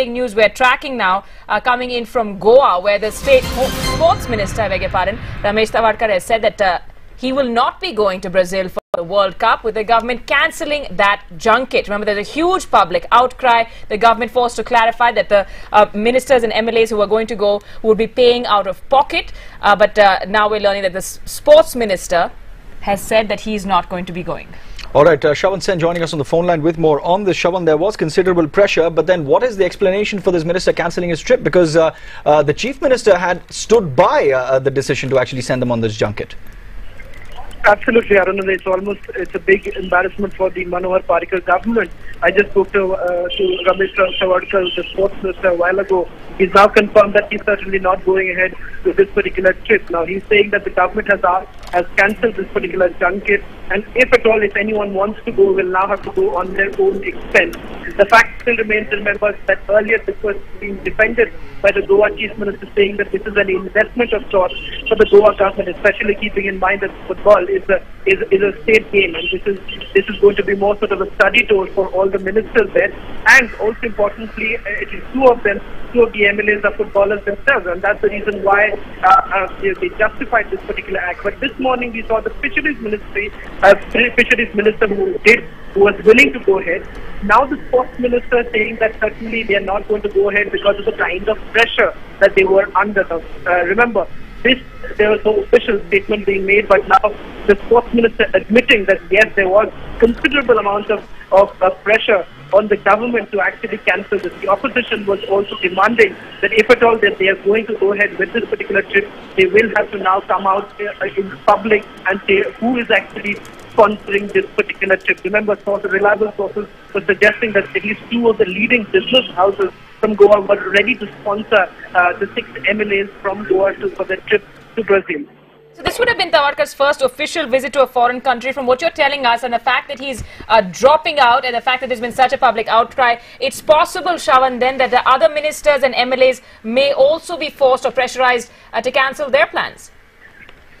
big news we're tracking now uh, coming in from Goa, where the state sports minister, I beg your pardon, Ramesh Tawadkar has said that uh, he will not be going to Brazil for the World Cup, with the government cancelling that junket. Remember, there's a huge public outcry. The government forced to clarify that the uh, ministers and MLAs who are going to go would be paying out of pocket. Uh, but uh, now we're learning that the sports minister has said that he's not going to be going. All right, uh, Shawan Sen joining us on the phone line with more on this. Shawan, there was considerable pressure, but then what is the explanation for this minister cancelling his trip? Because uh, uh, the chief minister had stood by uh, the decision to actually send them on this junket. Absolutely, Arun. It's almost it's a big embarrassment for the Manohar Parrikar government. I just spoke to uh, to Ramesh the sports minister, a while ago. He's now confirmed that he's certainly not going ahead with this particular trip. Now he's saying that the government has asked, has cancelled this particular junket, and if at all, if anyone wants to go, will now have to go on their own expense. The fact still remains, remember, that earlier this was being defended by the Goa chief minister, saying that this is an investment of sorts for the Goa government, especially keeping in mind that football is a is, is a state game, and this is this is going to be more sort of a study tour for all the ministers there, and also importantly, uh, it is two of them, two of the MLAs are footballers themselves, and that's the reason why uh, uh, they, justified this particular act. But this morning we saw the fisheries ministry, uh, fisheries minister who did who was willing to go ahead. Now the sports minister is saying that certainly they are not going to go ahead because of the kind of pressure that they were under. Uh, remember, this there was no official statement being made, but now the sports minister admitting that yes, there was considerable amount of, of, of pressure on the government to actually cancel this. The opposition was also demanding that if at all that they are going to go ahead with this particular trip, they will have to now come out uh, in public and say who is actually sponsoring this particular trip. Remember, sources, reliable sources were suggesting that at least two of the leading business houses from Goa were ready to sponsor uh, the six MLAs from Goa to, for the trip to Brazil. So this would have been Tawadkar's first official visit to a foreign country. From what you're telling us and the fact that he's uh, dropping out and the fact that there's been such a public outcry, it's possible, Shawan, then that the other ministers and MLAs may also be forced or pressurized uh, to cancel their plans.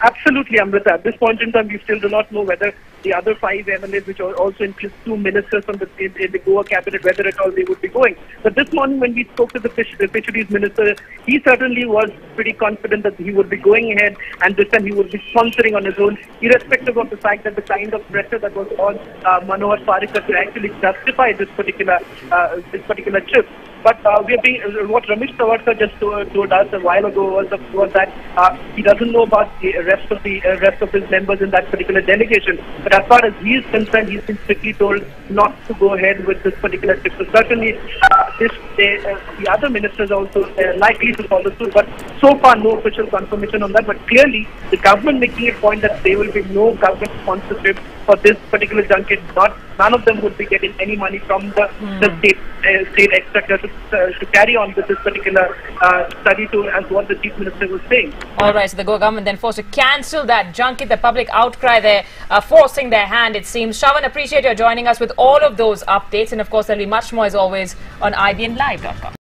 Absolutely, Amrita. At this point in time, we still do not know whether the other five MLAs, which are also includes two ministers from the, in, in, the Goa cabinet, whether at all they would be going. But this morning, when we spoke to the, fish, the fisheries minister, he certainly was pretty confident that he would be going ahead and this time he would be sponsoring on his own, irrespective of the fact that the kind of pressure that was on uh, Manohar Parrikar to actually justify this particular uh, this particular trip. But uh, we uh, what Ramesh Tawadkar just told, told, us a while ago was, that uh, he doesn't know about the rest of the uh, rest of his members in that particular delegation. But as far as he is concerned, he's been strictly told not to go ahead with this particular trip. So certainly, uh, this uh, the other ministers also likely to follow suit. But so far, no official confirmation on that. But clearly, the government making a point that there will be no government sponsorship for this particular junket. Not none of them would be getting any money from the, mm. the state uh, state exchequer to, uh, to carry on with this particular uh, study tour, as what the chief minister was saying. All right, so the Goa government then forced to cancel that junket. The public outcry there, uh, forcing their hand. It seems. Shawan, appreciate your joining us with all of those updates, and of course, there'll be much more as always on IBNLive.com.